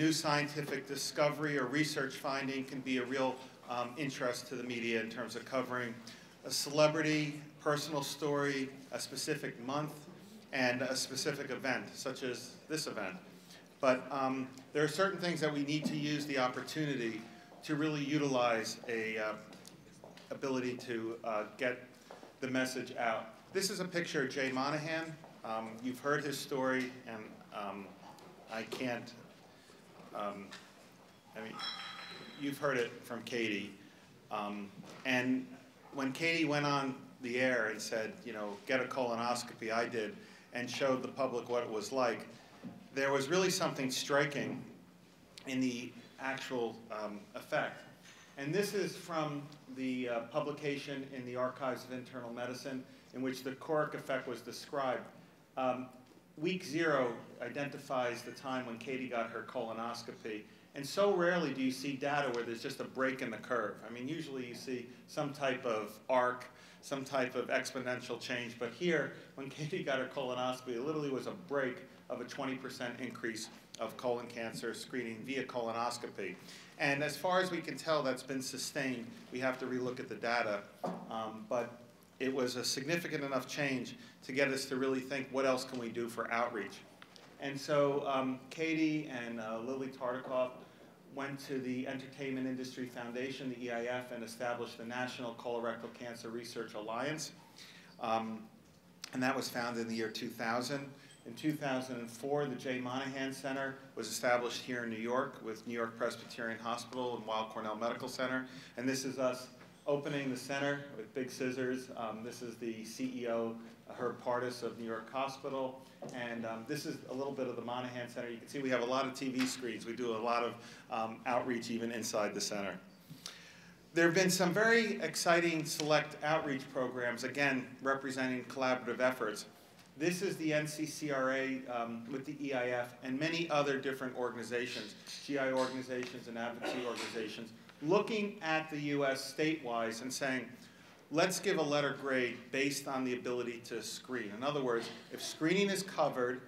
new scientific discovery or research finding can be a real um, interest to the media in terms of covering a celebrity, personal story, a specific month, and a specific event, such as this event. But um, there are certain things that we need to use the opportunity to really utilize a uh, ability to uh, get the message out. This is a picture of Jay Monahan. Um, you've heard his story, and um, I can't, um, I mean, you've heard it from Katie. Um, and when Katie went on the air and said, you know, get a colonoscopy, I did, and showed the public what it was like, there was really something striking in the actual um, effect. And this is from the uh, publication in the Archives of Internal Medicine in which the Couric effect was described. Um, week zero identifies the time when Katie got her colonoscopy. And so rarely do you see data where there's just a break in the curve. I mean, usually you see some type of arc, some type of exponential change. But here, when Katie got her colonoscopy, it literally was a break of a 20% increase of colon cancer screening via colonoscopy. And as far as we can tell, that's been sustained. We have to relook at the data. Um, but it was a significant enough change to get us to really think, what else can we do for outreach? And so um, Katie and uh, Lilly Tartikoff went to the Entertainment Industry Foundation, the EIF, and established the National Colorectal Cancer Research Alliance. Um, and that was founded in the year 2000. In 2004, the Jay Monahan Center was established here in New York with New York Presbyterian Hospital and Weill Cornell Medical Center. And this is us opening the center with big scissors. Um, this is the CEO, Herb Pardes of New York Hospital. And um, this is a little bit of the Monahan Center. You can see we have a lot of TV screens. We do a lot of um, outreach even inside the center. There have been some very exciting select outreach programs, again, representing collaborative efforts. This is the NCCRA um, with the EIF and many other different organizations, GI organizations and advocacy organizations, looking at the U.S. statewide and saying, let's give a letter grade based on the ability to screen. In other words, if screening is covered,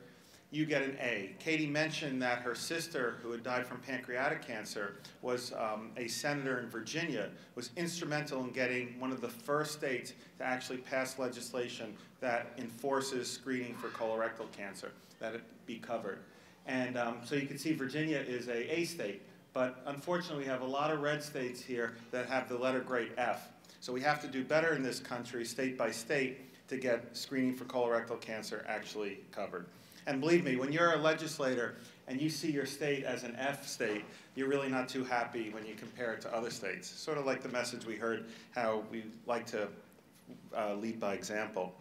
you get an A. Katie mentioned that her sister, who had died from pancreatic cancer, was um, a senator in Virginia, was instrumental in getting one of the first states to actually pass legislation that enforces screening for colorectal cancer, that it be covered. And um, so you can see Virginia is a A state. But unfortunately, we have a lot of red states here that have the letter grade F. So we have to do better in this country, state by state, to get screening for colorectal cancer actually covered. And believe me, when you're a legislator and you see your state as an F state, you're really not too happy when you compare it to other states. Sort of like the message we heard, how we like to uh, lead by example.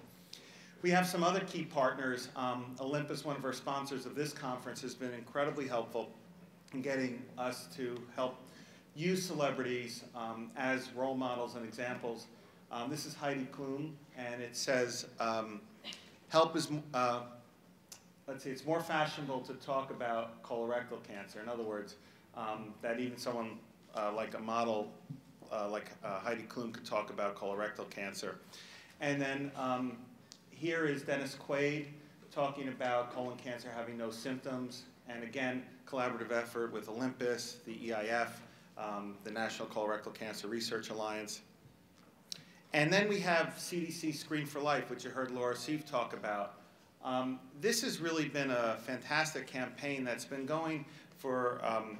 We have some other key partners. Um, Olympus, one of our sponsors of this conference, has been incredibly helpful in getting us to help use celebrities um, as role models and examples. Um, this is Heidi Klum, and it says, um, help is, uh, let's see, it's more fashionable to talk about colorectal cancer. In other words, um, that even someone uh, like a model uh, like uh, Heidi Klum could talk about colorectal cancer. And then um, here is Dennis Quaid talking about colon cancer having no symptoms. And again, collaborative effort with Olympus, the EIF, um, the National Colorectal Cancer Research Alliance. And then we have CDC Screen for Life, which you heard Laura Seeff talk about. Um, this has really been a fantastic campaign that's been going for um,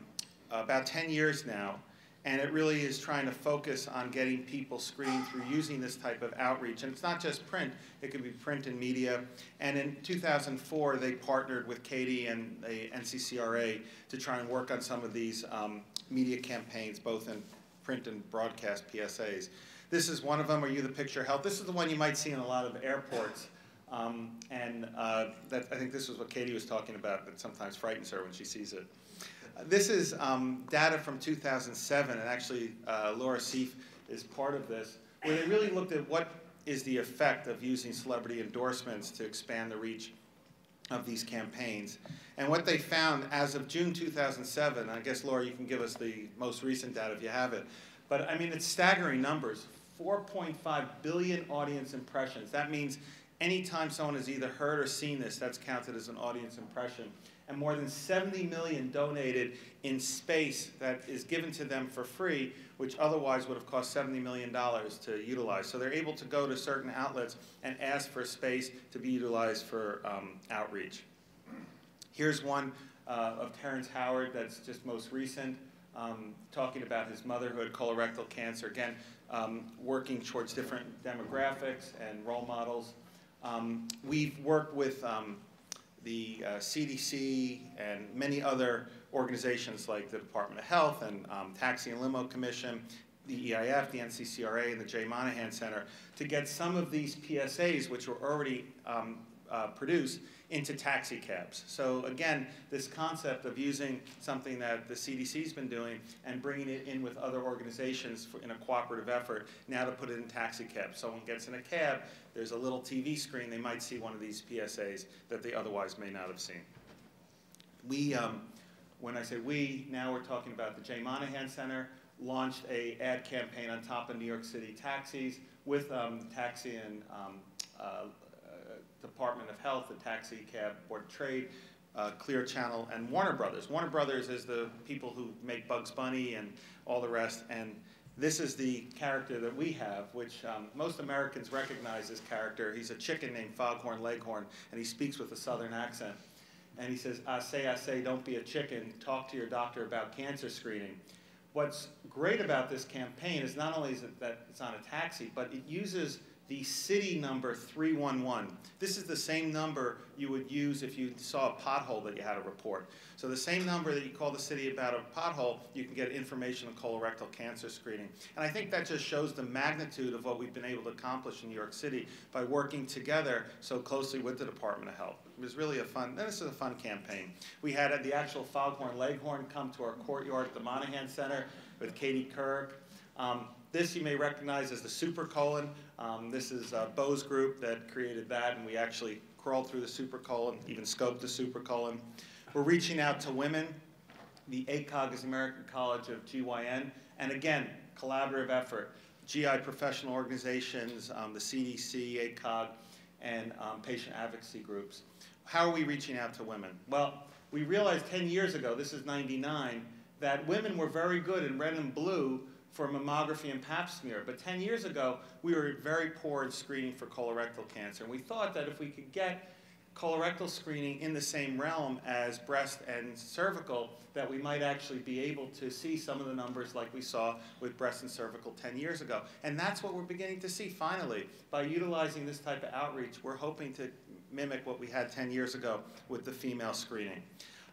about 10 years now and it really is trying to focus on getting people screened through using this type of outreach. And it's not just print, it could be print and media. And in 2004, they partnered with Katie and the NCCRA to try and work on some of these um, media campaigns, both in print and broadcast PSAs. This is one of them, Are You the Picture Health? This is the one you might see in a lot of airports. Um, and uh, that, I think this was what Katie was talking about that sometimes frightens her when she sees it. This is um, data from 2007, and actually uh, Laura Seeff is part of this, where they really looked at what is the effect of using celebrity endorsements to expand the reach of these campaigns. And what they found as of June 2007, I guess Laura, you can give us the most recent data if you have it, but I mean, it's staggering numbers. 4.5 billion audience impressions. That means anytime someone has either heard or seen this, that's counted as an audience impression and more than 70 million donated in space that is given to them for free, which otherwise would have cost $70 million to utilize. So they're able to go to certain outlets and ask for space to be utilized for um, outreach. Here's one uh, of Terrence Howard that's just most recent, um, talking about his motherhood, colorectal cancer. Again, um, working towards different demographics and role models. Um, we've worked with um, the uh, CDC and many other organizations like the Department of Health and um, Taxi and Limo Commission, the EIF, the NCCRA, and the Jay Monahan Center to get some of these PSAs, which were already um, uh, produced, into taxi cabs. So again, this concept of using something that the CDC's been doing and bringing it in with other organizations for, in a cooperative effort, now to put it in taxi cabs. Someone gets in a cab, there's a little TV screen, they might see one of these PSAs that they otherwise may not have seen. We, um, when I say we, now we're talking about the Jay Monahan Center, launched a ad campaign on top of New York City taxis with um, taxi and um, uh, Department of Health, the Taxi Cab Board of Trade, uh, Clear Channel, and Warner Brothers. Warner Brothers is the people who make Bugs Bunny and all the rest, and this is the character that we have, which um, most Americans recognize this character. He's a chicken named Foghorn Leghorn, and he speaks with a southern accent. And he says, I say, I say, don't be a chicken. Talk to your doctor about cancer screening. What's great about this campaign is not only is it that it's on a taxi, but it uses the city number 311. This is the same number you would use if you saw a pothole that you had to report. So the same number that you call the city about a pothole, you can get information on colorectal cancer screening. And I think that just shows the magnitude of what we've been able to accomplish in New York City by working together so closely with the Department of Health. It was really a fun, this is a fun campaign. We had the actual Foghorn Leghorn come to our courtyard at the Monahan Center with Katie Couric. Um, this you may recognize as the super colon. Um, this is uh, Bo's group that created that, and we actually crawled through the super colon, even scoped the super colon. We're reaching out to women. The ACOG is American College of GYN, and again, collaborative effort. GI professional organizations, um, the CDC, ACOG, and um, patient advocacy groups. How are we reaching out to women? Well, we realized 10 years ago, this is 99, that women were very good in red and blue for mammography and pap smear. But 10 years ago, we were very poor in screening for colorectal cancer. And we thought that if we could get colorectal screening in the same realm as breast and cervical, that we might actually be able to see some of the numbers like we saw with breast and cervical 10 years ago. And that's what we're beginning to see finally. By utilizing this type of outreach, we're hoping to mimic what we had 10 years ago with the female screening.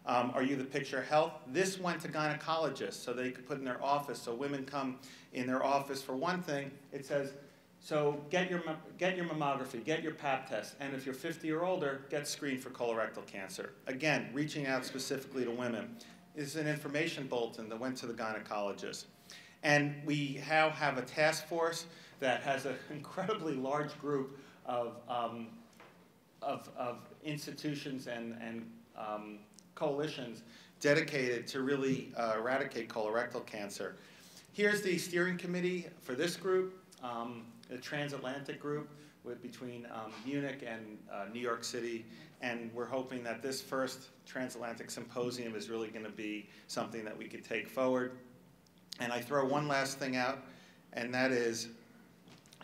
Um, are you the picture health? This went to gynecologists so they could put in their office. So women come in their office for one thing. It says, so get your, get your mammography, get your pap test, and if you're 50 or older, get screened for colorectal cancer. Again, reaching out specifically to women. This is an information bulletin that went to the gynecologist. And we now have a task force that has an incredibly large group of, um, of, of institutions and, and um, coalitions dedicated to really uh, eradicate colorectal cancer. Here's the steering committee for this group, um, the transatlantic group with, between um, Munich and uh, New York City, and we're hoping that this first transatlantic symposium is really going to be something that we could take forward. And I throw one last thing out, and that is,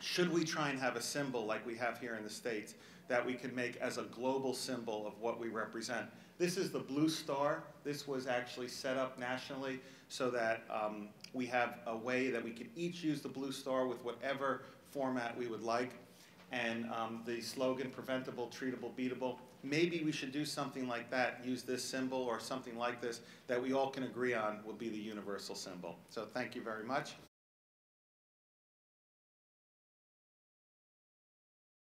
should we try and have a symbol like we have here in the States that we could make as a global symbol of what we represent? This is the blue star. This was actually set up nationally so that um, we have a way that we could each use the blue star with whatever format we would like. And um, the slogan, preventable, treatable, beatable, maybe we should do something like that, use this symbol or something like this that we all can agree on will be the universal symbol. So thank you very much.